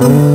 Oh.